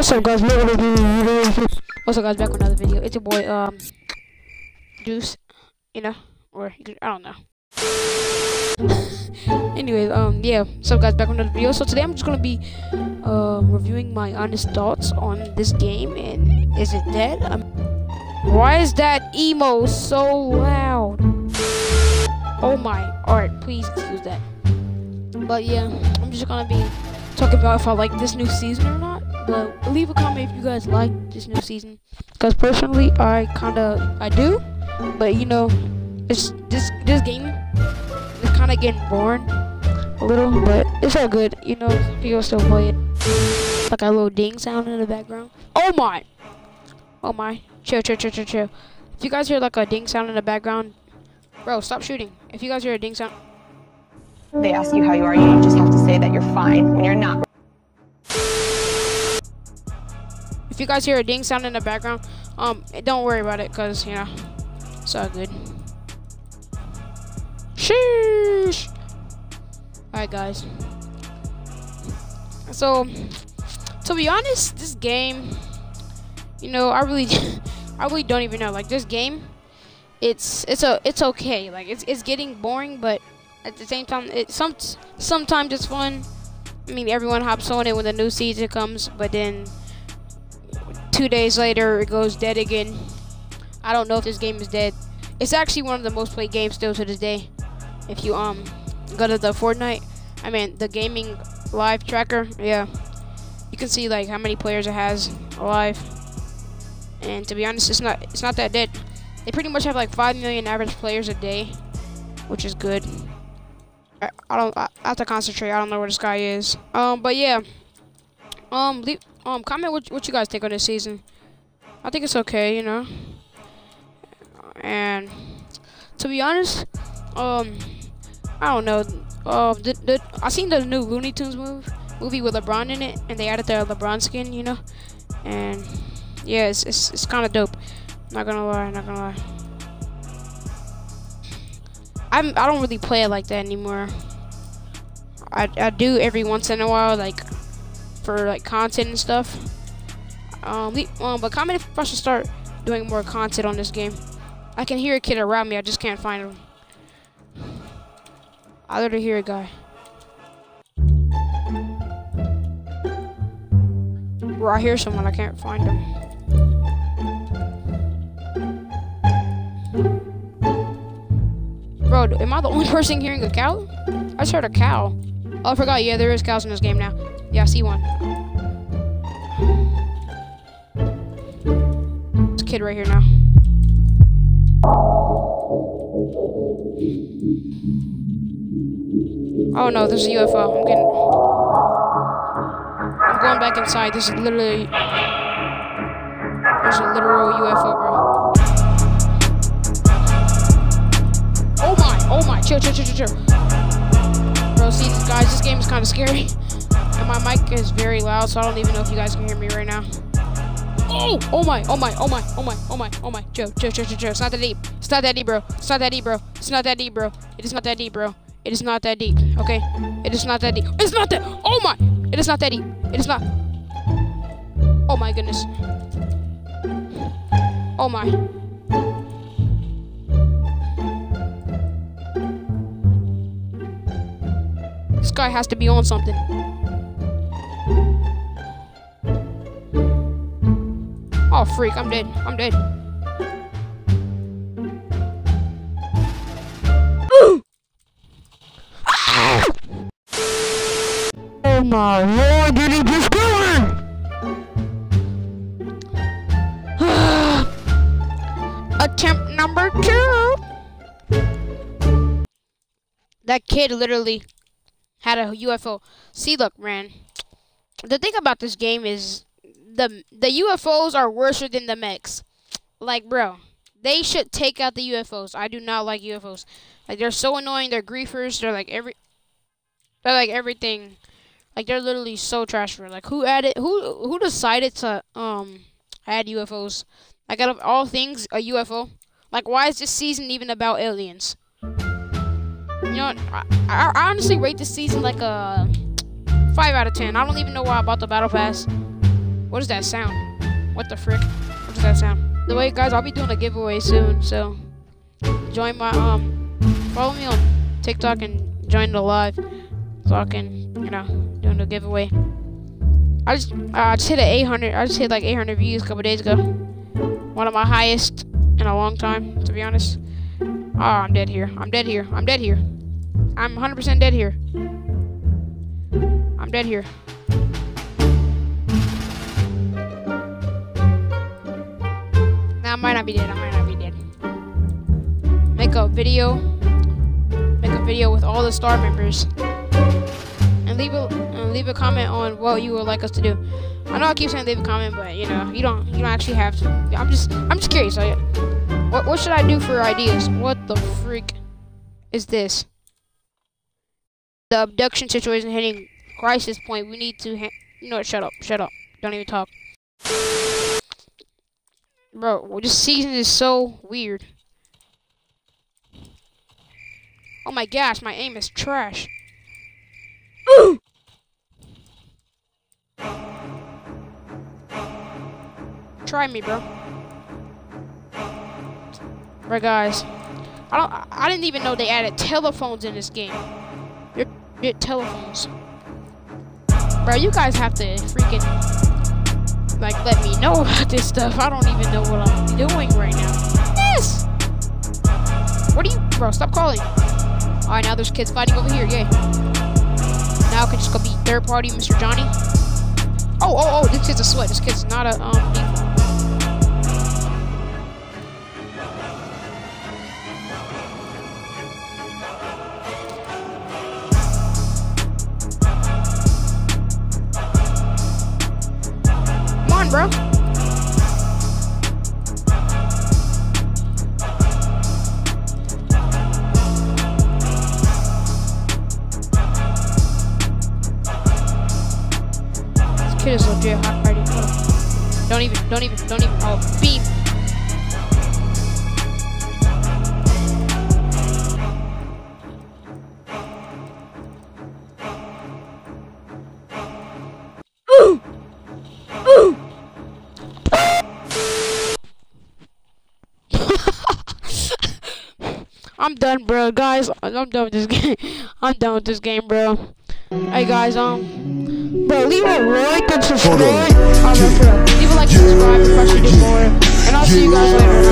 What's up, guys? What's up, guys? Back with another video. It's your boy, um, Juice. You know, or I don't know. Anyways, um, yeah. So, guys, back with another video. So today I'm just gonna be, uh, reviewing my honest thoughts on this game. And is it dead? Um, why is that emo so loud? Oh my! Alright, please excuse that. But yeah, I'm just gonna be talking about if I like this new season or not. But leave a comment if you guys like this new season. Because personally, I kinda I do. But you know, it's this this game is kinda getting boring a little, but it's all good. You know, people still play it. Like a little ding sound in the background. Oh my! Oh my! Chill, chill, chill, chill, chill. If you guys hear like a ding sound in the background, bro, stop shooting. If you guys hear a ding sound. They ask you how you are, you just have to say that you're fine when you're not. If you guys hear a ding sound in the background, um, don't worry about it, cause you know, it's all good. Sheesh. All right, guys. So, to be honest, this game, you know, I really, I really don't even know. Like this game, it's it's a it's okay. Like it's it's getting boring, but at the same time, it some sometimes it's fun. I mean, everyone hops on it when the new season comes, but then two days later, it goes dead again. I don't know if this game is dead. It's actually one of the most played games still to this day. If you um go to the Fortnite, I mean the gaming live tracker, yeah, you can see like how many players it has alive. And to be honest, it's not it's not that dead. They pretty much have like five million average players a day, which is good. I, I don't. I, I have to concentrate. I don't know where this guy is. Um, but yeah. Um, leave, um, comment what what you guys think on this season. I think it's okay, you know. And to be honest, um, I don't know. Uh, the, the I seen the new Looney Tunes move movie with LeBron in it, and they added their LeBron skin, you know. And yeah, it's it's, it's kind of dope. Not gonna lie, not gonna lie. I'm I don't really play it like that anymore. I I do every once in a while, like for like content and stuff. Um, um, but comment if I should start doing more content on this game. I can hear a kid around me, I just can't find him. I literally hear a guy. Or I hear someone, I can't find him. Bro, am I the only person hearing a cow? I just heard a cow. Oh, I forgot. Yeah, there is cows in this game now. Yeah, I see one. A kid right here now. Oh no, there's a UFO. I'm getting... I'm going back inside. This is literally... There's a literal UFO, bro. Oh my, oh my, chill, chill, chill, chill, chill. See, guys, this game is kind of scary. And my mic is very loud, so I don't even know if you guys can hear me right now. Oh, oh my, oh my, oh my, oh my, oh my, oh my. Chill, chill, chill, chill, chill. It's not that deep. It's not that deep, bro. It's not that deep, bro. It's not that deep, bro. It is not that deep, bro. It is not that deep, okay? It is not that deep. It's not that, oh my. It is not that deep. It is not. Oh my goodness. Oh my. This guy has to be on something. Oh, freak, I'm dead. I'm dead. oh my lord, did he just kill her? Attempt number two. That kid literally had a UFO. See, look, man. The thing about this game is the the UFOs are worse than the mechs. Like, bro, they should take out the UFOs. I do not like UFOs. Like, they're so annoying. They're griefers. They're like every. They're like everything. Like they're literally so trash. For like who added who who decided to um add UFOs? Like out of all things, a UFO. Like why is this season even about aliens? You know, I, I, honestly rate this season like a five out of ten. I don't even know why I bought the battle pass. What is that sound? What the frick? What does that sound? The way, guys, I'll be doing a giveaway soon, so join my um, follow me on TikTok and join the live, so I can, you know, doing the giveaway. I just, uh, I just hit an 800. I just hit like 800 views a couple days ago. One of my highest in a long time, to be honest. Oh, I'm dead here. I'm dead here. I'm dead here. I'm 100% dead here. I'm dead here. Nah, I might not be dead. I might not be dead. Make a video. Make a video with all the star members. And leave a and leave a comment on what you would like us to do. I know I keep saying leave a comment, but you know you don't you don't actually have to. I'm just I'm just curious. What what should I do for ideas? What the freak is this? The abduction situation hitting crisis point. We need to. You know what? Shut up. Shut up. Don't even talk. Bro, this season is so weird. Oh my gosh, my aim is trash. Try me, bro. Right, guys. I don't. I didn't even know they added telephones in this game. Your telephones. Bro, you guys have to freaking like let me know about this stuff. I don't even know what I'm doing right now. Yes. What are you, bro? Stop calling. All right, now there's kids fighting over here. Yay. Now I can just go be third party, Mr. Johnny. Oh, oh, oh! This kid's a sweat. This kid's not a um. Default. Bro. This kid is legit hot on. Don't even, don't even, don't even. Oh, beam. I'm done, bro. Guys, I'm done with this game. I'm done with this game, bro. Hey, guys, um, bro, leave a like and subscribe. Um, bro, leave a like and subscribe if I should do more. And I'll see you guys later.